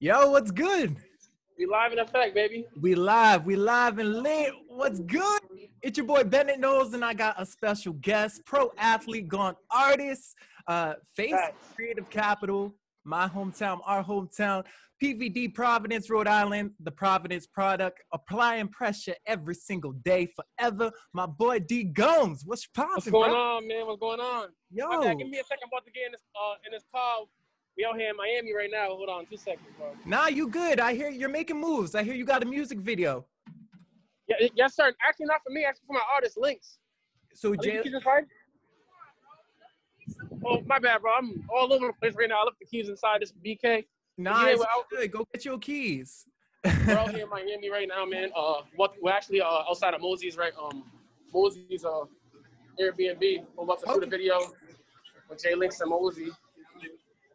Yo, what's good? We live in effect, baby. We live, we live and lit. What's good? It's your boy Bennett Knows, and I got a special guest, pro athlete, gone artist, uh, face Facts. creative capital, my hometown, our hometown, PVD, Providence, Rhode Island, the Providence product, applying pressure every single day, forever. My boy Dee Gomes, what's poppin', What's going bro? on, man? What's going on? Yo, bad, give me a second. I'm about to get in this uh in this car. We out here in Miami right now. Hold on, two seconds, bro. nah, you good? I hear you're making moves. I hear you got a music video. Yeah, yes, sir. Actually, not for me. Actually, for my artist Lynx. So Jae? Oh, my bad, bro. I'm all over the place right now. I left the keys inside this BK. nah, yeah, good. Go get your keys. We're out here in Miami right now, man. Uh, what we're actually uh outside of Mosey's, right? Um, Mosey's uh Airbnb. We're about to shoot a video with Jae Lynx and Mosey.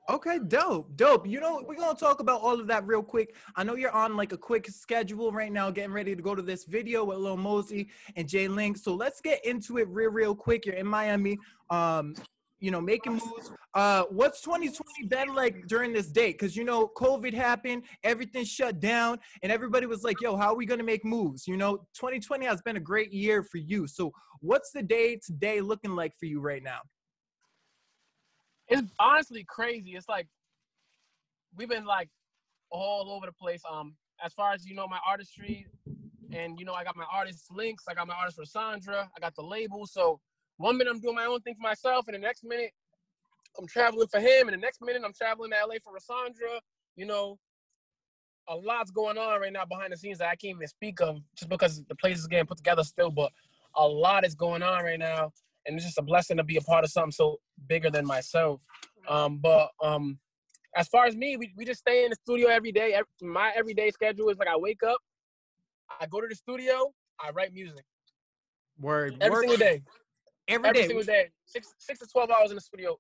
Okay, dope, dope. You know, we're gonna talk about all of that real quick. I know you're on like a quick schedule right now, getting ready to go to this video with Lil Mosey and Jay Link. So let's get into it real, real quick. You're in Miami, um, you know, making moves. Uh, what's 2020 been like during this date? Because you know, COVID happened, everything shut down, and everybody was like, "Yo, how are we gonna make moves?" You know, 2020 has been a great year for you. So, what's the day today looking like for you right now? It's honestly crazy. It's like we've been like all over the place. Um, as far as you know, my artistry, and you know, I got my artist links. I got my artist for Sandra. I got the label. So one minute I'm doing my own thing for myself, and the next minute I'm traveling for him, and the next minute I'm traveling to LA for Sandra. You know, a lot's going on right now behind the scenes that I can't even speak of, just because the place is getting put together still. But a lot is going on right now, and it's just a blessing to be a part of something so bigger than myself. Um, but um, as far as me, we, we just stay in the studio every day. Every, my everyday schedule is like I wake up, I go to the studio, I write music Word, every word, single day, every every day. single day, six six to twelve hours in the studio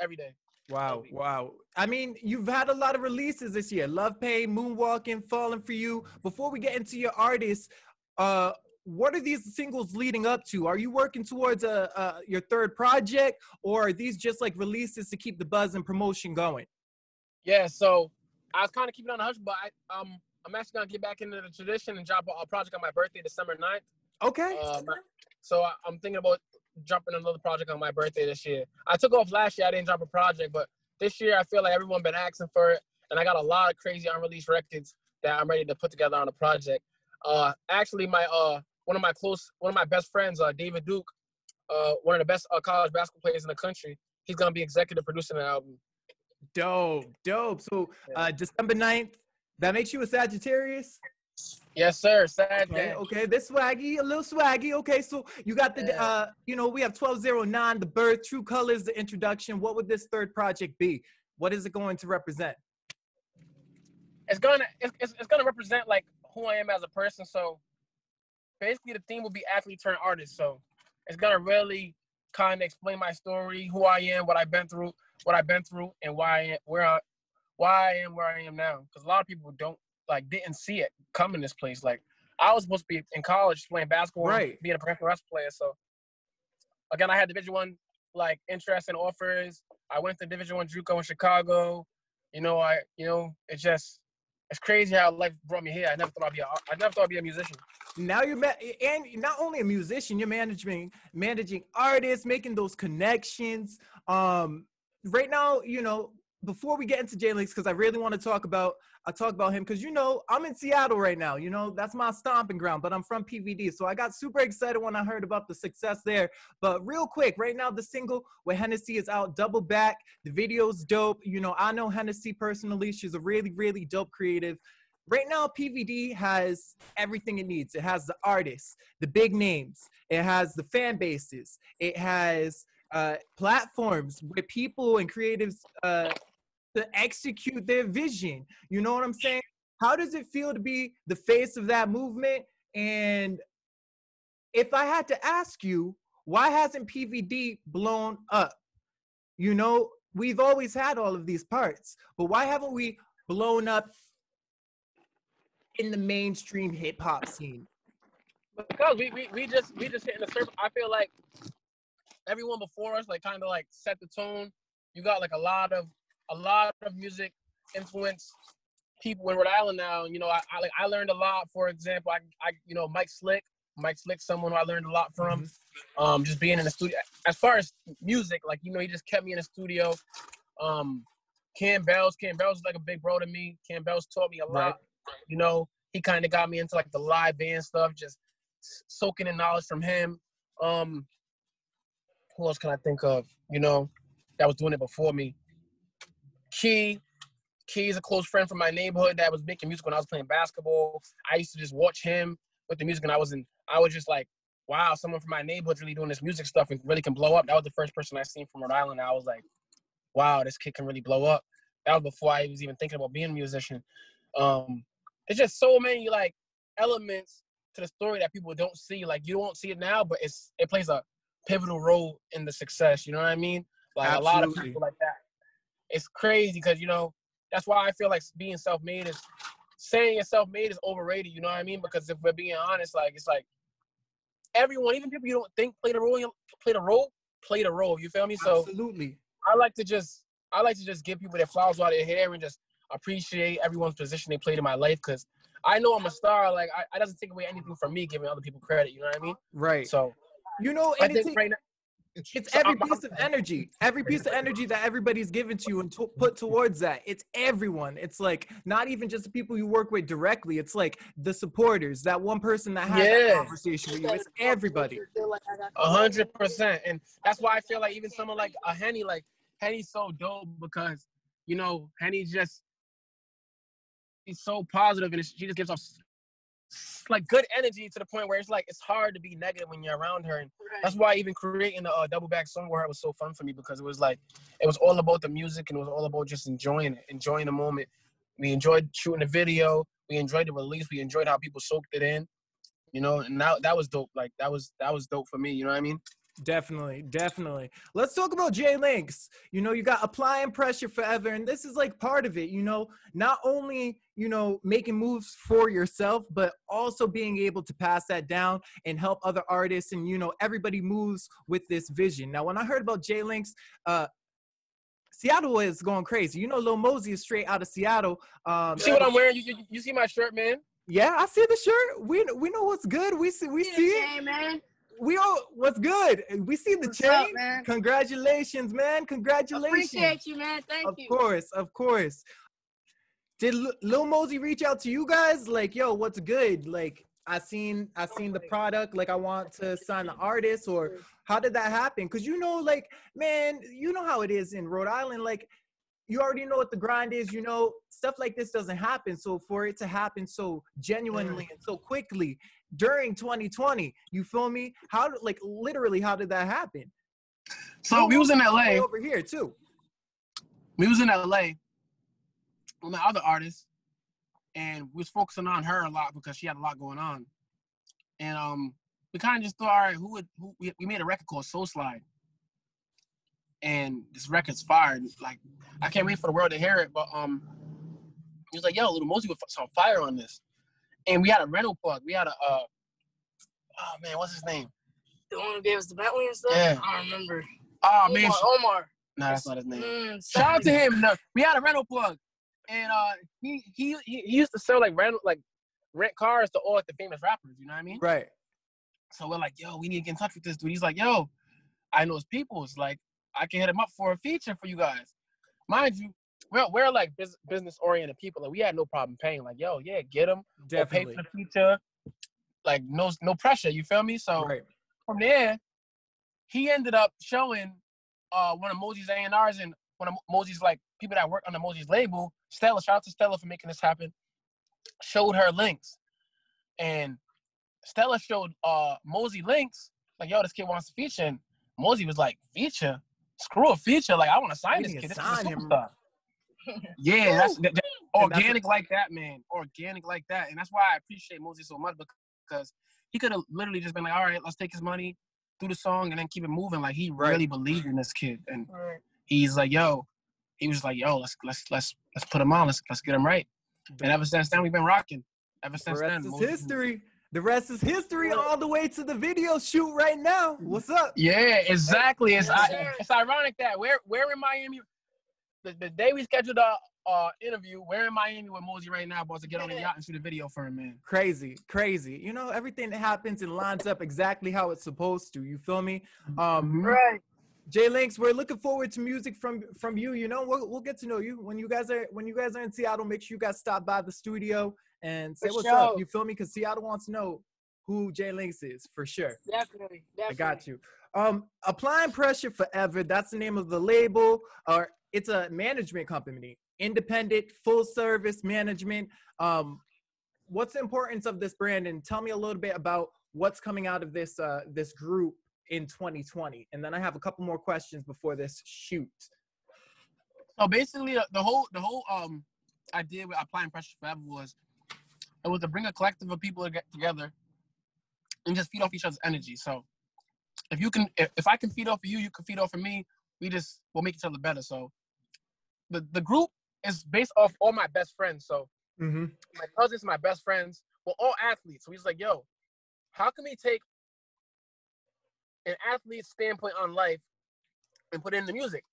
every day. Wow, wow. I mean, you've had a lot of releases this year. Love Pain, Moonwalking, Falling for You. Before we get into your artists, uh, what are these singles leading up to? Are you working towards a, a your third project, or are these just like releases to keep the buzz and promotion going? Yeah, so I was kind of keeping on the hush, but I, um, I'm actually gonna get back into the tradition and drop a, a project on my birthday, December 9th. Okay. Um, so I, I'm thinking about dropping another project on my birthday this year. I took off last year. I didn't drop a project, but this year I feel like everyone been asking for it, and I got a lot of crazy unreleased records that I'm ready to put together on a project. Uh, actually, my uh, one of my close, one of my best friends, uh, David Duke, uh, one of the best uh, college basketball players in the country. He's gonna be executive producing an album. Dope, dope. So uh, December 9th, that makes you a Sagittarius? Yes, sir. Sad Okay, okay, this swaggy, a little swaggy. Okay, so you got the, Yeah. uh, you know, we have 1209, the birth, True Colors, the introduction. What would this third project be? What is it going to represent? it's gonna it's, it's, it's gonna represent like who I am as a person. So basically, the theme will be athlete turn artist. So it's gonna really kind of explain my story, who I am, what I've been through, what I've been through, and why I am where I why I am where I am now. Because a lot of people don't like didn't see it coming this place. Like I was supposed to be in college playing basketball, Right. being a professional wrestling player. So again, I had Division One like interest and offers. I went to Division One JUCO in Chicago. You know, I you know it's just it's crazy how life brought me here. I never thought I'd be a, I never thought I'd be a musician. Now you're ma- and not only a musician, you're managing managing artists, making those connections. Um, right now, you know, before we get into Jae Lynx, because I really want to talk about I talk about him because you know I'm in Seattle right now. You know that's my stomping ground, but I'm from PVD, so I got super excited when I heard about the success there. But real quick, right now the single with Hennessy is out, Double Back. The video's dope. You know I know Hennessy personally. She's a really really dope creative. Right now, PVD has everything it needs. It has the artists, the big names. It has the fan bases. It has uh, platforms where people and creatives uh, to execute their vision. You know what I'm saying? How does it feel to be the face of that movement? And if I had to ask you, why hasn't PVD blown up? You know, we've always had all of these parts, but why haven't we blown up in the mainstream hip hop scene? Because we, we we just we just hitting the surface. I feel like everyone before us like kind of like set the tone. You got like a lot of a lot of music influence people in Rhode Island now. You know, I, I like I learned a lot. For example, I, I you know Mike Slick, Mike Slick, someone who I learned a lot from. Mm-hmm. Um, just being in the studio. As far as music, like you know, he just kept me in the studio. Um, Cam Bells, Cam Bells is like a big bro to me. Cam Bells taught me a lot. Right. You know, he kind of got me into like the live band stuff, just soaking in knowledge from him. Um, who else can I think of? You know, that was doing it before me. Key, Key is a close friend from my neighborhood that was making music when I was playing basketball. I used to just watch him with the music, and I was in. I was just like, wow, someone from my neighborhood's really doing this music stuff and really can blow up. That was the first person I seen from Rhode Island. I was like, wow, this kid can really blow up. That was before I was even thinking about being a musician. Um, it's just so many like elements to the story that people don't see. Like you won't see it now, but it's it plays a pivotal role in the success. You know what I mean? Like a lot of people like that. It's crazy because you know that's why I feel like being self-made is saying you're self-made is overrated. You know what I mean? Because if we're being honest, like it's like everyone, even people you don't think played a role, played a role, played a role. You feel me? So Absolutely. I like to just I like to just give people their flowers while they're here and just appreciate everyone's position they played in my life because I know I'm a star. Like I, I doesn't take away anything from me giving other people credit. You know what I mean? Right. So You know, I and it's, think right now, it's so every I'm- piece of energy, every piece of energy that everybody's given to you and to, put towards that. It's everyone. It's like not even just the people you work with directly. It's like the supporters, that one person that had that conversation with you. It's everybody. a hundred percent, and that's why I feel like even someone like a Henny, like Henny's so dope because you know Henny's just she's so positive and she just gives off s- s- like good energy to the point where it's like it's hard to be negative when you're around her and That's why even creating the uh, double back song where it was so fun for me because it was like it was all about the music and it was all about just enjoying it, enjoying the moment. We enjoyed shooting the video, we enjoyed the release, we enjoyed how people soaked it in, you know, and that that was dope. Like that was that was dope for me. You know what I mean? Definitely, definitely. Let's talk about Jae Lynx. You know, you got applying pressure forever, and this is like part of it. You know, not only you know making moves for yourself, but also being able to pass that down and help other artists. And you know, everybody moves with this vision. Now, when I heard about Jae Lynx, uh, Seattle is going crazy. You know, Lil Mosey is straight out of Seattle. Um, You see what I'm wearing? You, you, you see my shirt, man? yeah, I see the shirt. We we know what's good. We see we see it. Hey, man. We all what's good. We see the What's chain. up, man? Congratulations, man. Congratulations. Appreciate you, man. Thank of you. Of course, of course. Did Lil Lil Mosey reach out to you guys? Like, yo, what's good? Like, I seen I seen the product. Like, I want to sign the artist, or how did that happen? Cause you know, like, man, you know how it is in Rhode Island. Like, you already know what the grind is. You know, stuff like this doesn't happen. So for it to happen so genuinely and so quickly during 2020, you feel me? How like literally how did that happen? So we was in LA. over here too. we was in LA with my other artist, and we was focusing on her a lot because she had a lot going on. And um, we kind of just thought, all right, who would who we, we made a record called Soul Slide, and this record's fired. Like, I can't wait for the world to hear it. But um, he was like, yo, little Mosey with some fire on this, and we had a rental plug. We had a uh, oh man, what's his name? The one who gave us the Bentley and stuff? Yeah. I don't remember. Oh Omar. man, Omar. no, that's not his name. Mm, Shout out to him. No, we had a rental plug, and uh, he, he he he used to sell like rental like rent cars to all like the famous rappers. You know what I mean? Right. So we're like, yo, we need to get in touch with this dude. He's like, yo, I know his people. It's like I can hit him up for a feature for you guys. Mind you, we're we're like bus- business oriented people. Like we had no problem paying. Like, yo, yeah, get him. We'll pay for the feature. Like no no pressure. You feel me? So Right. from there, he ended up showing uh, one of Mosey's A&Rs and one of Mosey's like people that work on the Mosey's label, Stella, shout out to Stella for making this happen, showed her Lynx. And Stella showed uh Mosey Lynx, like, yo, this kid wants to feature. And Mosey was like, feature? Screw a feature. Like, I want to sign this kid. to This is sign him. superstar. Yeah, that's that- that- And that's organic like that, man. Organic like that. And that's why I appreciate Mosey so much because he could have literally just been like, all right, let's take his money, do the song, and then keep it moving. Like he Right. really believed in this kid. And Right. he's like, yo, he was like, yo, let's let's let's let's put him on. Let's let's get him right. And ever since then, we've been rocking. Ever The since rest then, is Mosey- history. The rest is history all the way to the video shoot right now. What's up? Yeah, exactly. It's Yes, I, it's ironic that we're we're in Miami. The, the day we scheduled a, uh interview. We're in Miami with Mosey right now, about to get on the yacht and shoot a video for him, man. Crazy, crazy. You know, everything that happens and lines up exactly how it's supposed to. You feel me? Um, Right. Jae Lynx, we're looking forward to music from from you. You know, we'll, we'll get to know you when you guys are when you guys are in Seattle. Make sure you guys stop by the studio and say For what's up. You feel me? Because Seattle wants to know who Jae Lynx is for sure. Definitely. Definitely. I got you. Um, applying pressure forever. That's the name of the label. Or it's a management company, independent, full service management. Um, what's the importance of this brand? And tell me a little bit about what's coming out of this uh, this group in 2020. And then I have a couple more questions before this shoot. So basically, the, the whole the whole um idea with applying pressure forever was it was to bring a collective of people to get together and just feed off each other's energy. So if you can, if, if I can feed off of you, you can feed off of me. We just will make each other better. So the the group is based off all my best friends. So Mm-hmm. my cousins, my best friends, were all athletes. So he's like, yo, how can we take an athlete's standpoint on life and put it in the music?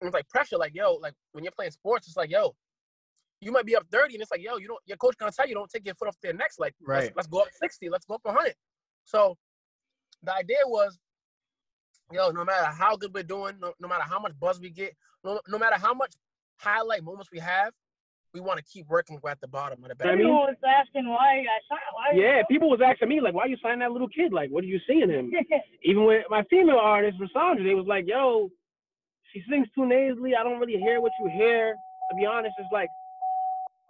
And it's like pressure, like, yo, like when you're playing sports, it's like, yo, you might be up 30, and it's like, yo, you don't your coach gonna tell you don't take your foot off their necks. Like, let's- Right. let's, go up 60, let's go up 100. So the idea was, yo, no matter how good we're doing, no, no matter how much buzz we get, no, no matter how much highlight moments we have, we want to keep working at the bottom of the I back. mean- People was asking why you got signed. Why you- Yeah, people was asking me like, why you signing that little kid? Like, what do you see in him? Even with my female artist, Rasandra, they was like, yo, she sings too nasally. I don't really hear what you hear. To be honest, it's like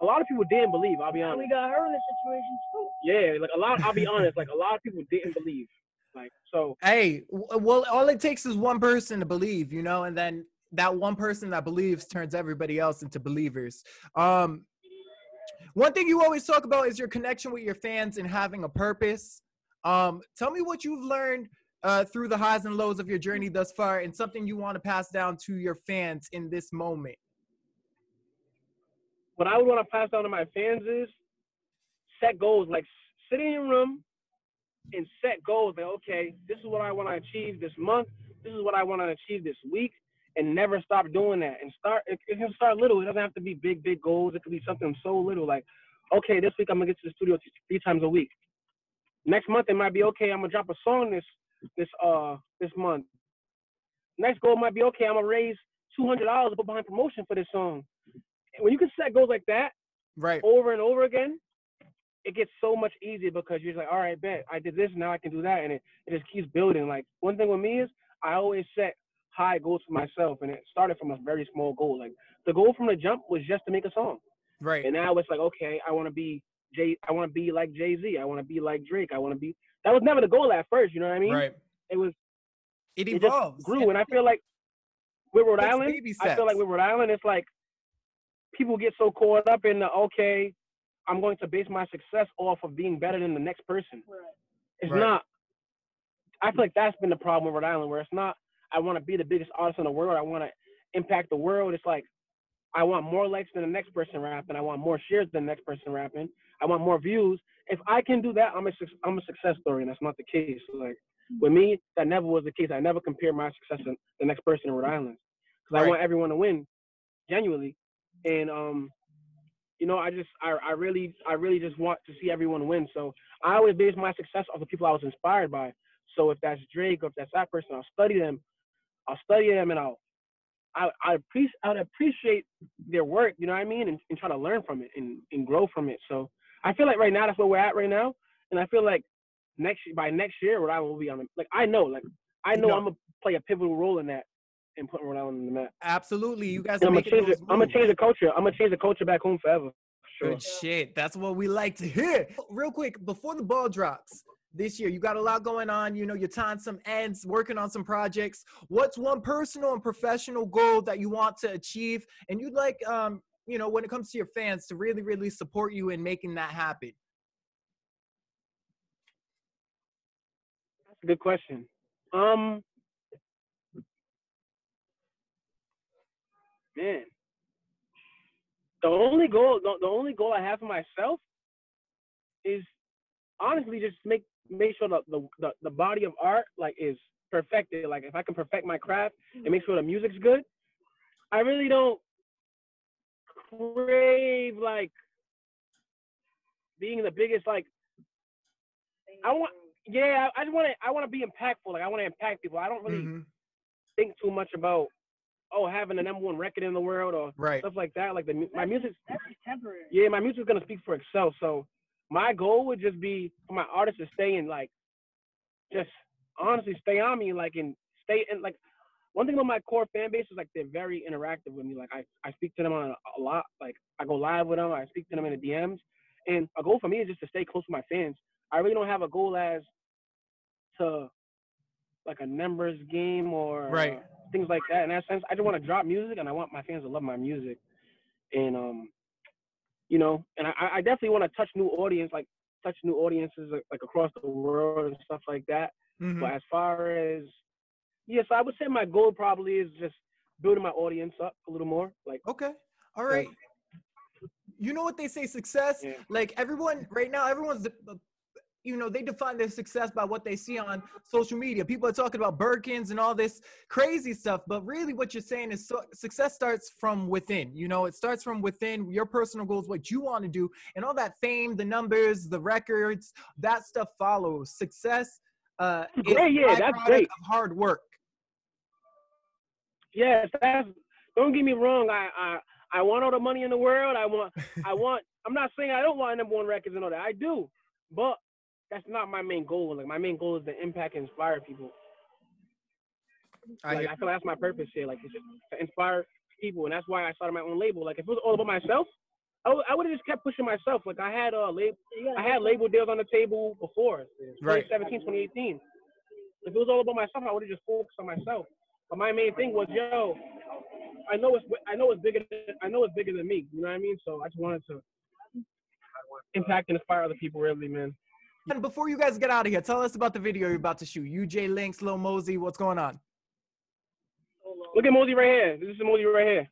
a lot of people didn't believe. I'll be honest. we got her in the situation too. Yeah, like a lot. I'll be honest. Like a lot of people didn't believe. Like so. Hey, well, all it takes is one person to believe, you know, and then that one person that believes turns everybody else into believers. Um, one thing you always talk about is your connection with your fans and having a purpose. Um, tell me what you've learned uh, through the highs and lows of your journey thus far, and something you want to pass down to your fans in this moment. what I would want to pass down to my fans is set goals. Like sit in your room and set goals. Like, okay, this is what I want to achieve this month. This is what I want to achieve this week, and never stop doing that. And start. It, it can start little. It doesn't have to be big, big goals. It could be something so little. Like, okay, this week I'm gonna get to the studio th- three times a week. Next month it might be okay. I'm gonna drop a song this this uh this month. Next goal might be okay. I'm gonna raise two hundred dollars to put behind promotion for this song. When you can set goals like that Right. over and over again, it gets so much easier because you're just like, all right, bet I did this, now I can do that, and it, it just keeps building. Like one thing with me is I always set high goals for myself, and it started from a very small goal. Like the goal from the jump was just to make a song, Right. and now it's like, okay, I want to be Jay, I want to be like Jay Z, I want to be like Drake, I want to be. That was never the goal at first, you know what I mean? Right. It was It it evolves. grew, and I feel like with Rhode Island, I feel like with Rhode Island, it's like people get so caught up in the okay, I'm going to base my success off of being better than the next person. Right. It's Right. not. I feel like that's been the problem with Rhode Island, where it's not. I want to be the biggest artist in the world. I want to impact the world. It's like I want more likes than the next person rapping. I want more shares than the next person rapping. I want more views. If I can do that, I'm a suc- I'm a success story, and that's not the case. Like with me, that never was the case. I never compare my success to the next person in Rhode Island because I want everyone to win, genuinely. And um, you know, I just I, I really I really just want to see everyone win. So I always base my success off the people I was inspired by. So if that's Drake or if that's that person, I'll study them. I'll study them and I'll I I appreciate I'd appreciate their work, you know what I mean, and, and try to learn from it and, and grow from it. So I feel like right now that's where we're at right now, and I feel like next by next year Rhode Island will be on like I know like I know No. I'm gonna play a pivotal role in that and putting Rhode Island on the map. Absolutely. You guys are I'm gonna change it. I'm gonna change the culture. I'm gonna change the culture back home forever. Sure. Good shit. That's what we like to hear. Real quick, before the ball drops this year, you got a lot going on. You know, you're tying some ends, working on some projects. What's one personal and professional goal that you want to achieve? And you'd like, um, you know, when it comes to your fans to really, really support you in making that happen. That's a good question. Um, man, the only goal, the, the only goal I have for myself is honestly just make make sure the, the the body of art like is perfected. Like if I can perfect my craft and make sure the music's good, I really don't. crave like being the biggest like I want yeah, I just want to I want to be impactful. Like I want to impact people. I don't really Mhm. think too much about oh having the number one record in the world or Right. stuff like that. Like the mu- my music That's temporary. yeah, my music's gonna speak for itself. So my goal would just be for my artists to stay in like just honestly stay on me like and stay in like one thing about my core fan base is like they're very interactive with me. Like I, I speak to them on a, a lot. Like I go live with them. I speak to them in the DMs. And a goal for me is just to stay close to my fans. I really don't have a goal as to like a numbers game or Right. Things like that. In that sense, I just want to drop music and I want my fans to love my music. And um, you know, and I, I definitely want to touch new audience, like touch new audiences like, like across the world and stuff like that. Mhm. But as far as yes, I would say my goal probably is just building my audience up a little more. Like Okay. All right. You know what they say success? Yeah. Like everyone right now, everyone's uh, you know, they define their success by what they see on social media. People are talking about Birkins and all this crazy stuff, but really what you're saying is so, success starts from within. You know, it starts from within your personal goals, what you want to do, and all that fame, the numbers, the records, that stuff follows. Success uh, is Great, yeah, that's byproduct great. of hard work. yes, that's don't get me wrong. I I I want all the money in the world. I want I want. I'm not saying I don't want number one records and all that. I do, but that's not my main goal. Like my main goal is to impact and inspire people. I Like, hear- I feel that's my purpose here. Like it's just to inspire people, and that's why I started my own label. Like if it was all about myself, I would have just kept pushing myself. Like I had uh lab- I had label deals on the table before Right. 2017, 2018. If it was all about myself, I would have just focused on myself. But my main thing was, yo, I know it's I know it's bigger than I know it's bigger than me. You know what I mean? So I just wanted to impact and inspire other people, really, man. And before you guys get out of here, tell us about the video you're about to shoot. UJ Lynx, Lil Mosey, what's going on? Look at Mosey right here. This is Mosey right here.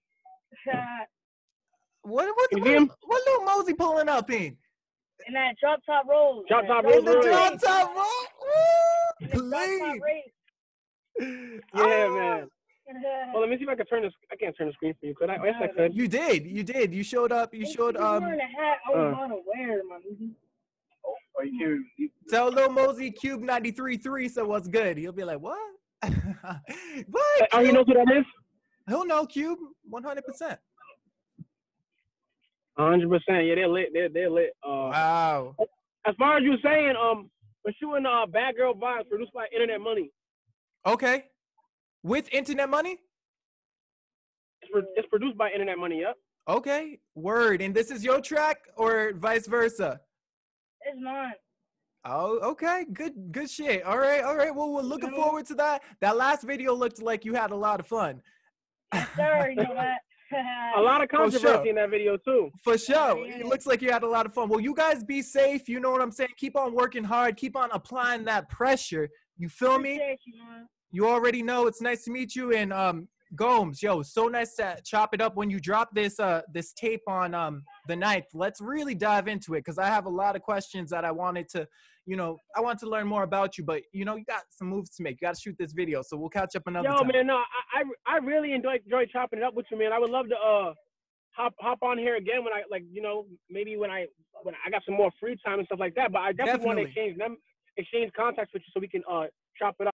What what what, him? what Lil Mosey pulling up in? And that drop top rolls. Drop man. top In rolls, the drop top roll? And the drop top Please. Yeah, Ah, man. Well, let me see if I can turn this. I can't turn the screen for you. Could I? Yes, I could. You did, you did. You showed up. You showed um. wearing a hat I was uh. unaware, my nigga. Tell Lil Mosey KUBE 93.3 so what's good. He'll be like, what? what? Oh, you KUBE? know who that is? He'll know KUBE 100%. 100. percent Yeah, they're lit. They're they're lit. Uh, Wow. as far as you were saying, um, we're shooting uh Bad Girl Vibes produced by Internet Money. Okay. With internet money? It's, pro- it's produced by Internet Money. Yep. Okay. Word. And this is your track or vice versa? It's mine. Oh, okay. Good, good shit. All right, all right. Well, we're looking forward to that. That last video looked like you had a lot of fun. Sorry, you know that. A lot of For sure. controversy in that video too. For sure. yeah. It looks like you had a lot of fun. Well, you guys be safe. You know what I'm saying? Keep on working hard. Keep on applying that pressure. You feel me? Appreciate you, man. You already know. It's nice to meet you. And um, Gomes, yo, so nice to chop it up when you drop this uh this tape on um the 9th. Let's really dive into it because I have a lot of questions that I wanted to, you know, I want to learn more about you. But you know, you got some moves to make. You got to shoot this video. So we'll catch up another Yo, time. man, no, I, I really enjoy enjoy chopping it up with you, man. I would love to uh hop hop on here again when I like you know maybe when I when I got some more free time and stuff like that. But I definitely, want to exchange them exchange contacts with you so we can uh chop it up.